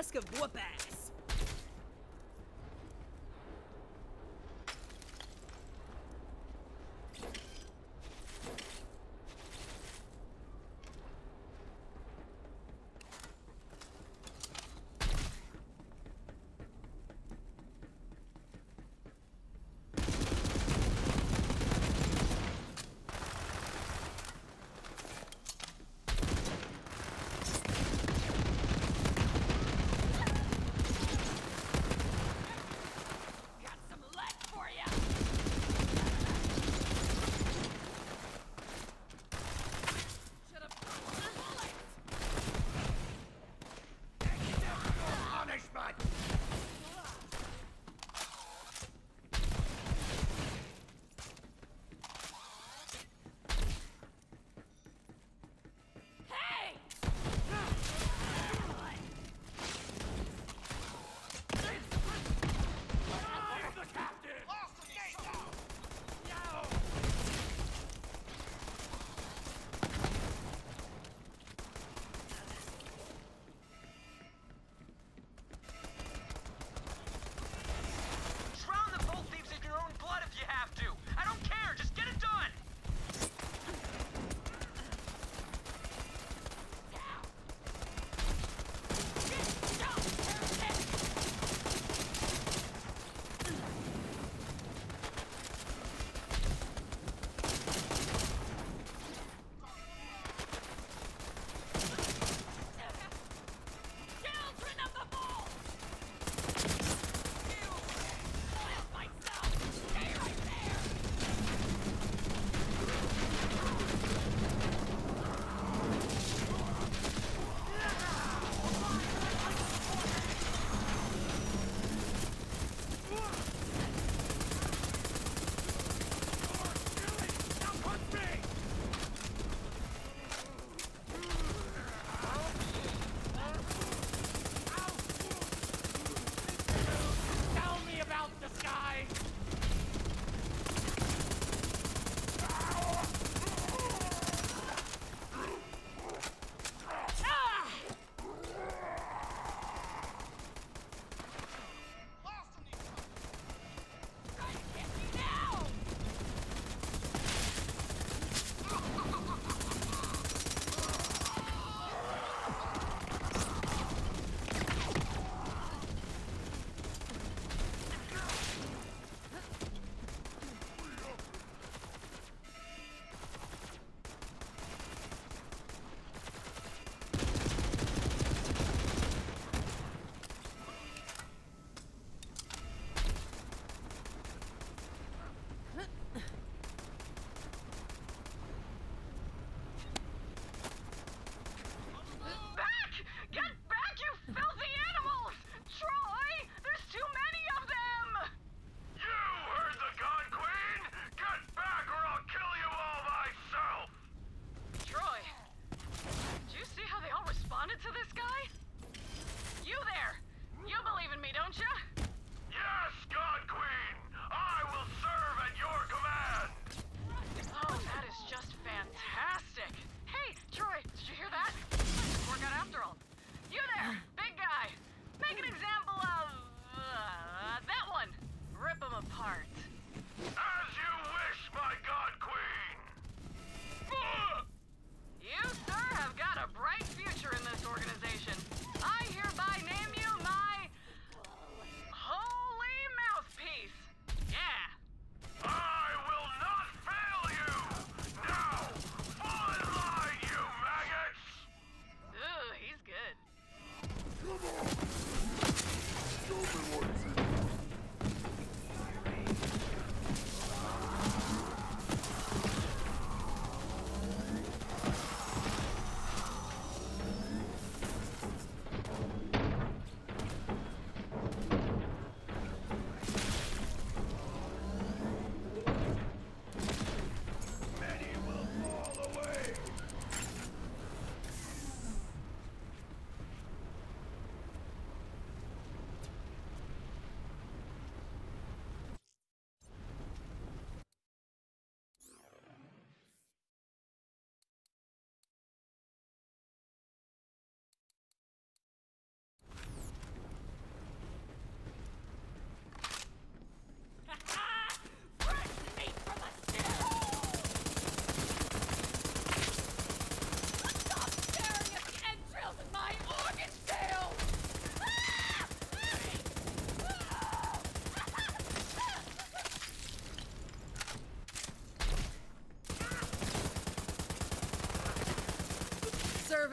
cask of whoop ass.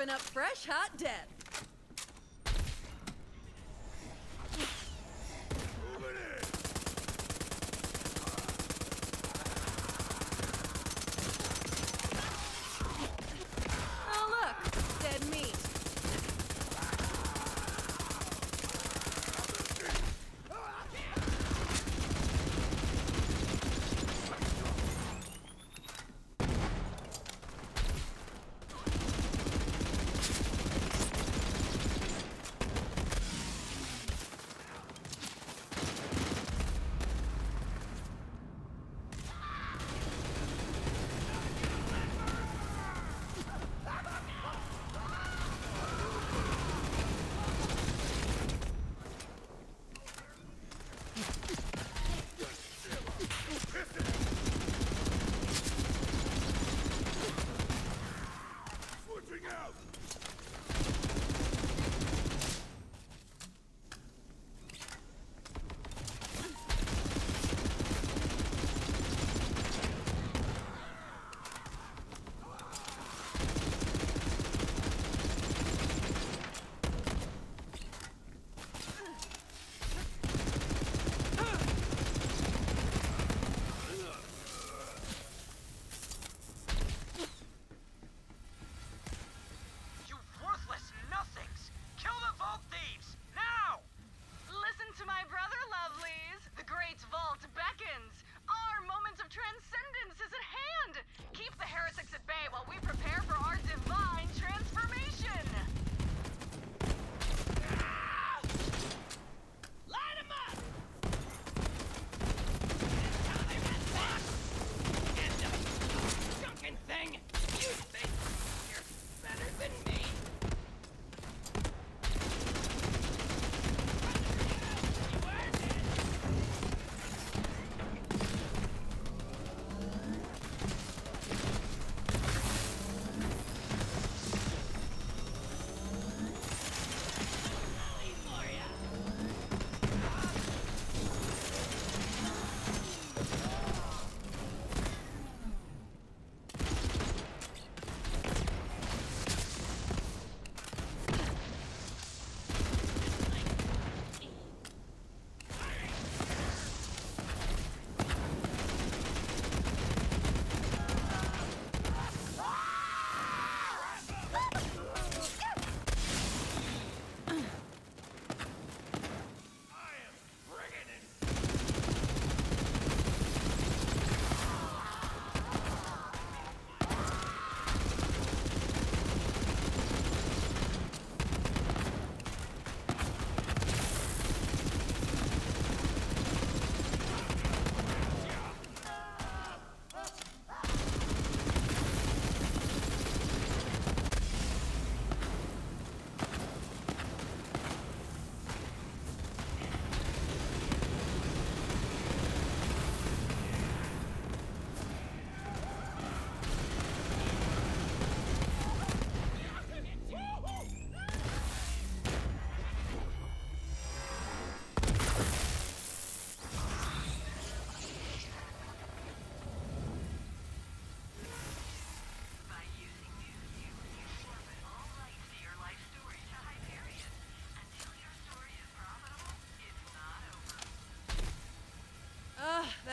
Up fresh hot death.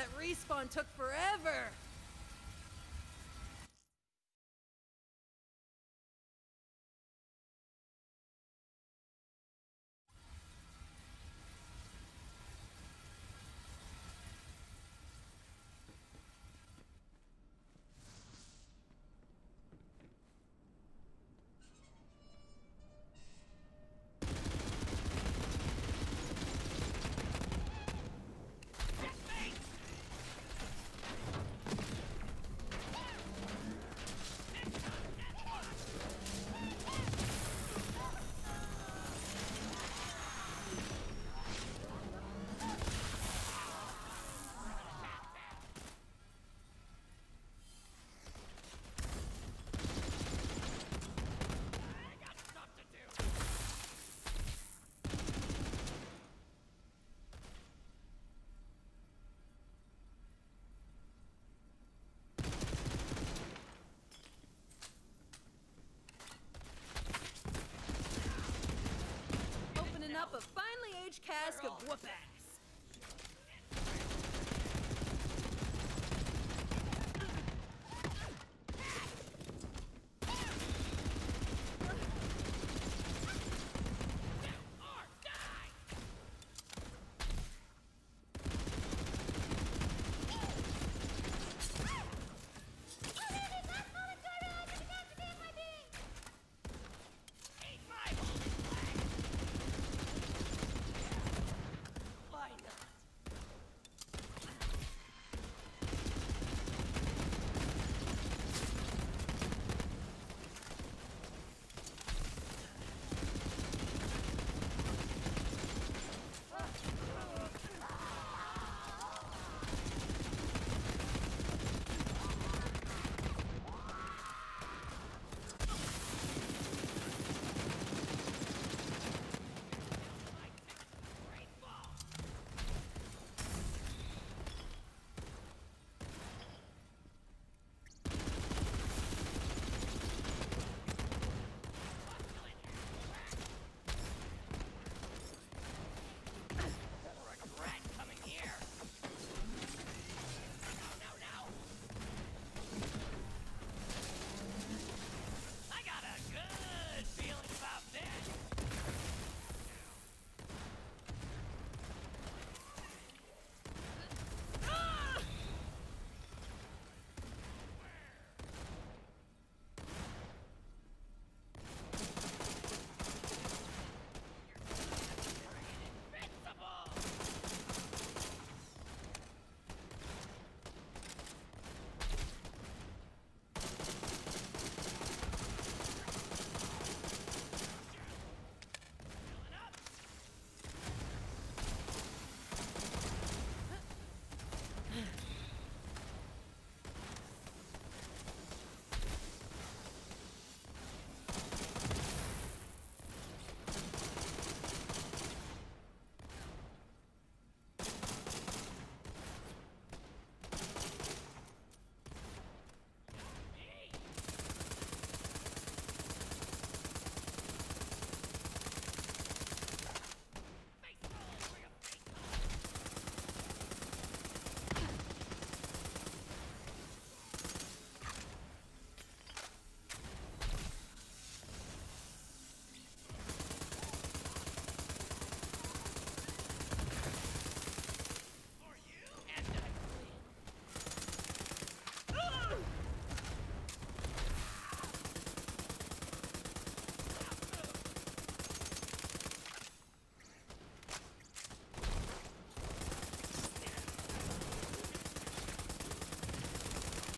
That respawn took forever. Cask of whoop ass.